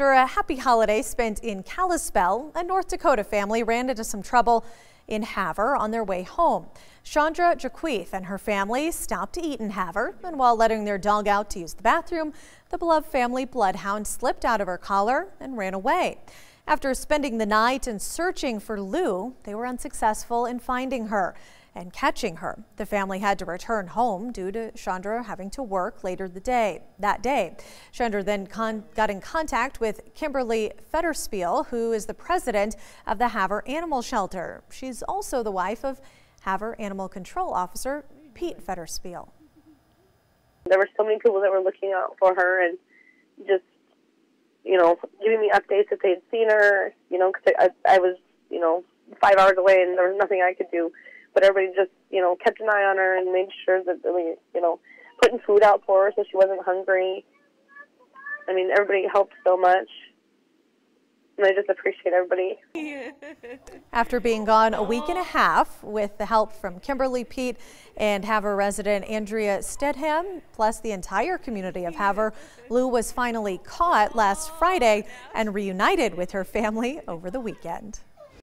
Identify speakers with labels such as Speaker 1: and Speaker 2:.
Speaker 1: After a happy holiday spent in Kalispell, a North Dakota family ran into some trouble in Havre on their way home. Chandra Jaquith and her family stopped to eat in Havre, and while letting their dog out to use the bathroom, the beloved family bloodhound slipped out of her collar and ran away. After spending the night and searching for Lou, they were unsuccessful in finding her and catching her. The family had to return home due to Chandra having to work later the day that day. Chandra then got in contact with Kimberly Federspiel, who is the president of the Havre Animal Shelter. She's also the wife of Havre Animal Control Officer Pete Federspiel.
Speaker 2: There were so many people that were looking out for her and just, you know, giving me updates if they had seen her, you know, because I, I was, you know, five hours away and there was nothing I could do but everybody just you know kept an eye on her and made sure that we you know putting food out for her so she wasn't hungry. I mean, everybody helped so much. And I just appreciate everybody.
Speaker 1: After being gone a week and a half with the help from Kimberly Pete and Havre resident Andrea Stedham, plus the entire community of Havre, Lou was finally caught last Friday and reunited with her family over the weekend.